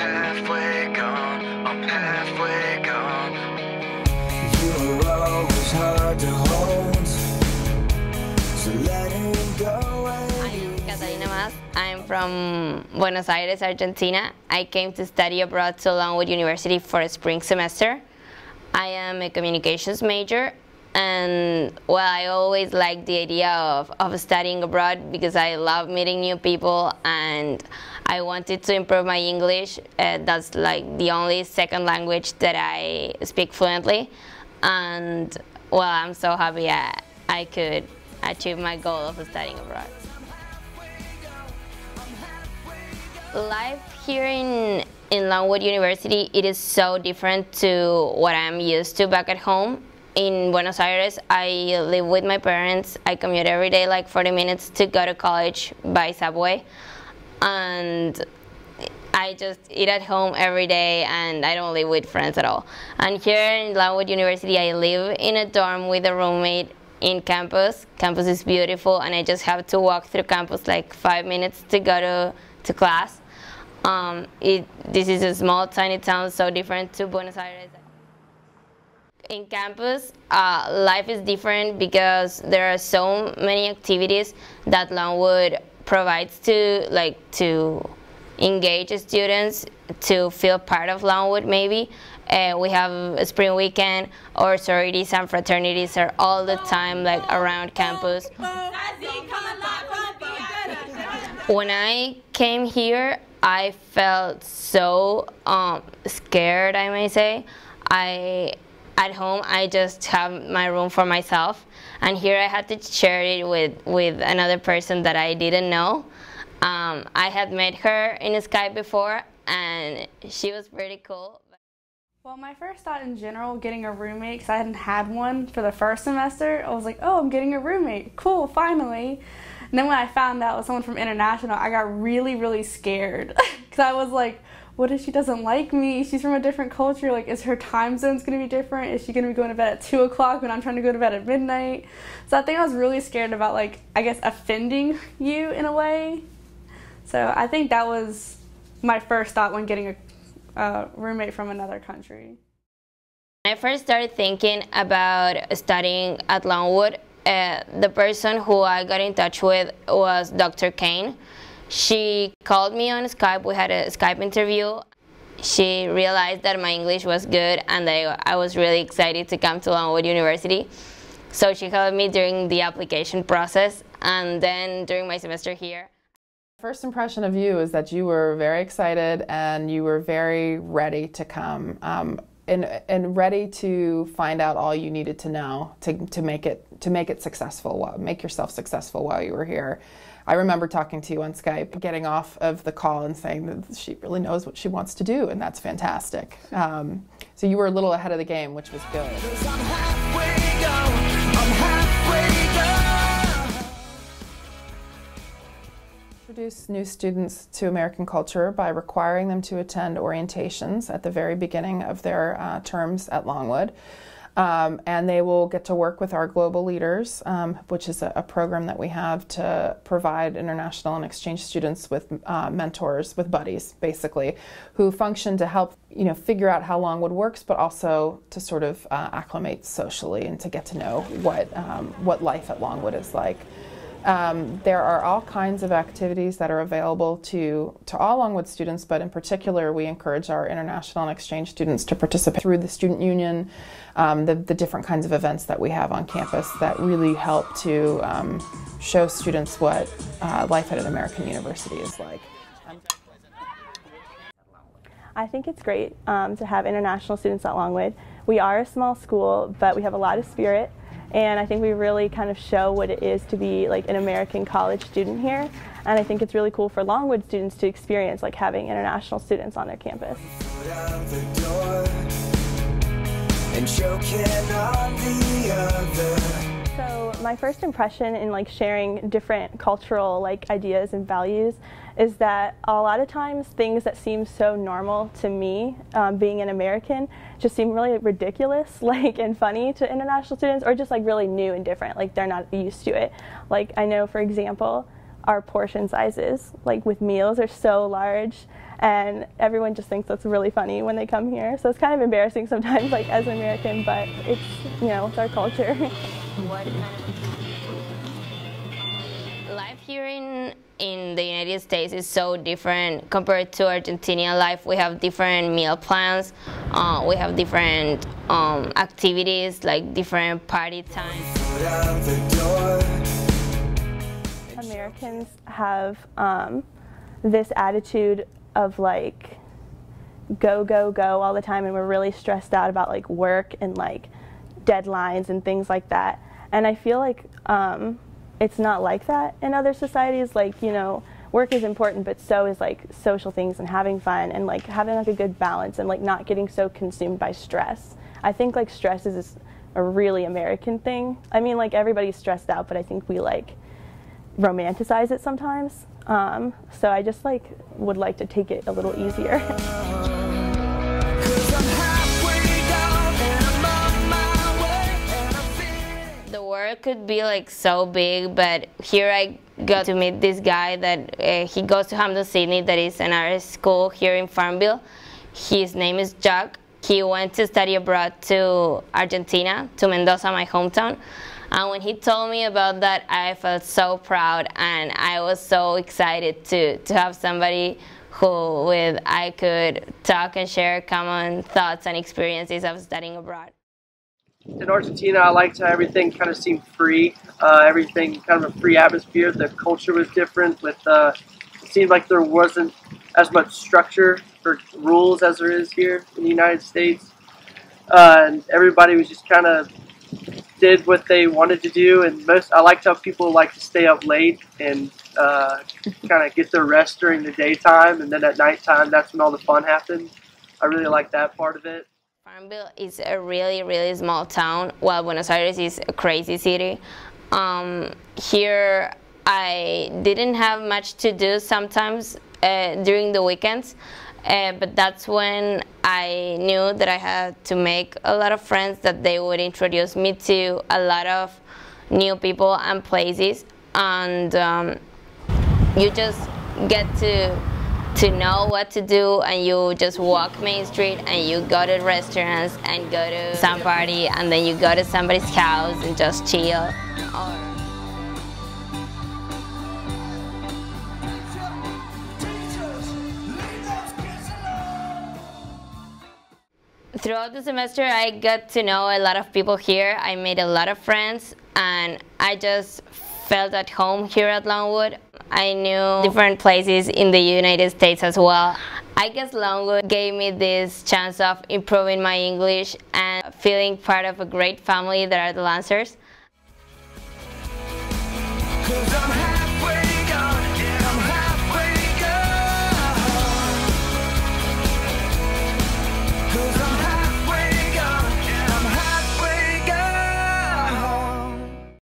halfway gone, I'm halfway gone. You were always hard to hold, so letting go. I'm Catalina Mas. I'm from Buenos Aires, Argentina. I came to study abroad to Longwood University for a spring semester. I am a communications major and well I always liked the idea of, of studying abroad because I love meeting new people and I wanted to improve my English. Uh, that's like the only second language that I speak fluently and well I'm so happy I, I could achieve my goal of studying abroad. Life here in, in Longwood University, it is so different to what I'm used to back at home. In Buenos Aires, I live with my parents. I commute every day like 40 minutes to go to college by subway. And I just eat at home every day and I don't live with friends at all. And here in Longwood University, I live in a dorm with a roommate in campus. Campus is beautiful and I just have to walk through campus like five minutes to go to, to class. Um, it, this is a small, tiny town, so different to Buenos Aires. In campus, uh, life is different because there are so many activities that Longwood provides to like to engage students to feel part of Longwood maybe. Uh, we have a spring weekend or sororities and fraternities are all the time like around campus. When I came here, I felt so um, scared, I may say. I at home I just have my room for myself, and here I had to share it with with another person that I didn't know. Um, I had met her in Skype before, and she was pretty cool. Well, my first thought in general, getting a roommate, because I hadn't had one for the first semester, I was like, oh, I'm getting a roommate. Cool, finally. And then when I found out it was someone from international, I got really, really scared because I was like, what if she doesn't like me? She's from a different culture. Like, is her time zone's gonna be different? Is she gonna be going to bed at two o'clock when I'm trying to go to bed at midnight? So I think I was really scared about like, I guess, offending you in a way. So I think that was my first thought when getting a, roommate from another country. I first started thinking about studying at Longwood, uh, the person who I got in touch with was Dr. Kane. She called me on Skype. We had a Skype interview. She realized that my English was good and that I was really excited to come to Longwood University. So she helped me during the application process and then during my semester here. First impression of you is that you were very excited and you were very ready to come. Um, and, and ready to find out all you needed to know to, to make it to make it successful make yourself successful while you were here. I remember talking to you on skype getting off of the call and saying that she really knows what she wants to do and that's fantastic. Um, so you were a little ahead of the game which was good introduce new students to American culture by requiring them to attend orientations at the very beginning of their uh, terms at Longwood. Um, and they will get to work with our global leaders, um, which is a, a, program that we have to provide international and exchange students with uh, mentors, with buddies, basically, who function to help you know figure out how Longwood works, but also to sort of uh, acclimate socially and to get to know what um, what life at Longwood is like. Um, there are all kinds of activities that are available to, to all Longwood students, but in particular, we encourage our international and exchange students to participate through the student union, um, the, the, different kinds of events that we have on campus that really help to um, show students what uh, life at an American university is like. I think it's great um, to have international students at Longwood. We are a small school, but we have a lot of spirit and I think we really kind of show what it is to be like an American college student here. And I think it's really cool for Longwood students to experience like having international students on their campus. So my first impression in like sharing different cultural like ideas and values is that a lot of times things that seem so normal to me, um, being an American, just seem really ridiculous, like and funny to international students, or just like really new and different, like they're not used to it. Like I know, for example, our portion sizes, like with meals, are so large, and everyone just thinks that's really funny when they come here. So it's kind of embarrassing sometimes, like as an American, but it's you know it's our culture. life here in in the United States is so different compared to Argentinian life. We have different meal plans. Uh, we have different um, activities, like different party times. Americans have um, this attitude of like go go go all the time and we're really stressed out about like work and like deadlines and things like that and i feel like um, it's not like that in other societies. Like you know work is important but so is like social things and having fun and like having like a good balance and like not getting so consumed by stress. I think like stress is a really american thing. I mean like everybody's stressed out but i think we like romanticize it sometimes. Um, so i just like would like to take it a little easier could be like so big, but here I got to meet this guy that uh, he goes to Hampden-Sydney, that is an art school here in Farmville. His name is Jack. He went to study abroad to Argentina, to Mendoza, my hometown. And when he told me about that, I felt so proud and I was so excited to, to have somebody who with I could talk and share common thoughts and experiences of studying abroad in Argentina, I liked how everything kind of seemed free. Uh, everything kind of a free atmosphere. The culture was different. With uh, it seemed like there wasn't as much structure or rules as there is here in the United States, uh, and everybody was just kind of did what they wanted to do. And most I liked how people like to stay up late and uh, kind of get their rest during the daytime, and then at nighttime, that's when all the fun happened. I really like that part of it. Farmville is a really, really small town, while Buenos Aires is a crazy city. Um, here, I didn't have much to do sometimes uh, during the weekends, uh, but that's when I knew that I had to make a lot of friends, that they would introduce me to a lot of new people and places, and um, you just get to to know what to do and you just walk Main Street and you go to restaurants and go to some party and then you go to somebody's house and just chill. Or Throughout the semester, I got to know a lot of people here. I made a lot of friends and I just felt at home here at Longwood. I knew different places in the United States as well. I guess Longwood gave me this chance of improving my English and feeling part of a great family that are the Lancers.